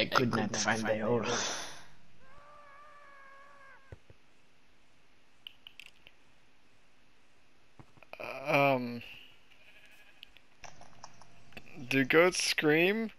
I could not find the hole. Um. Do goats scream?